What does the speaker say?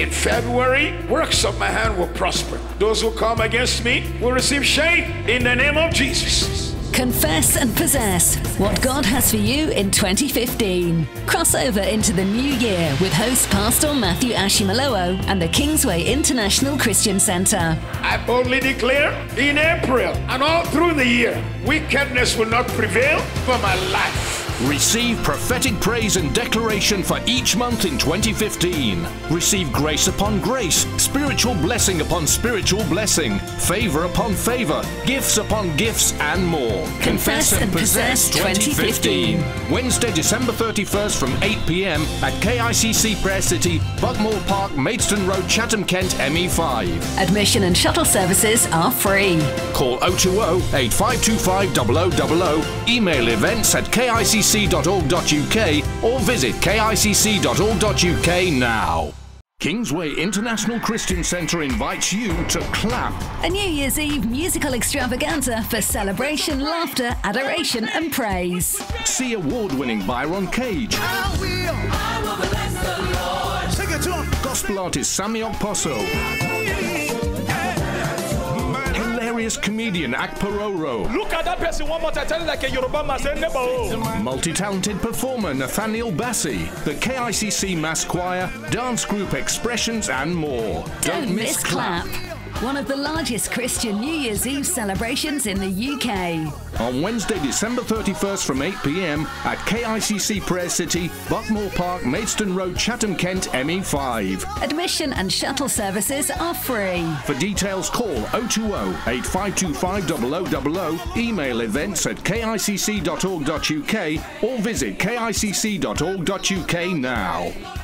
In February, works of my hand will prosper. Those who come against me will receive shame in the name of Jesus. Confess and possess what God has for you in 2015. Cross over into the new year with host Pastor Matthew Ashimolowo and the Kingsway International Christian Center. I boldly declare in April and all through the year, wickedness will not prevail for my life. Receive prophetic praise and declaration for each month in 2015. Receive grace upon grace, spiritual blessing upon spiritual blessing, favor upon favor, gifts upon gifts, and more. Confess and Possess 2015. Wednesday, December 31st from 8 p.m. at KICC Prayer City, Buckmore Park, Maidstone Road, Chatham, Kent, ME5. Admission and shuttle services are free. Call 020 8525 0000, email events at KICC kicc.org.uk or visit kicc.org.uk now. Kingsway International Christian Centre invites you to clap. A New Year's Eve musical extravaganza for celebration, laughter, adoration, and praise. See award winning Byron Cage. I will. I will bless the Lord. Sing it to him. Gospel artist Sammy Okposo hilarious comedian Akpororo. Look at that person one more time, tell like a Yoruba man say neighbor. Multi-talented performer Nathaniel Bassey, the KICC Mass Choir, dance group Expressions and more. Don't, Don't miss, miss clap. clap one of the largest Christian New Year's Eve celebrations in the UK. On Wednesday, December 31st from 8 pm at KICC Prayer City, Buckmore Park, Maidstone Road, Chatham, Kent, ME5. Admission and shuttle services are free. For details, call 020 8525 0000, email events at kicc.org.uk or visit kicc.org.uk now.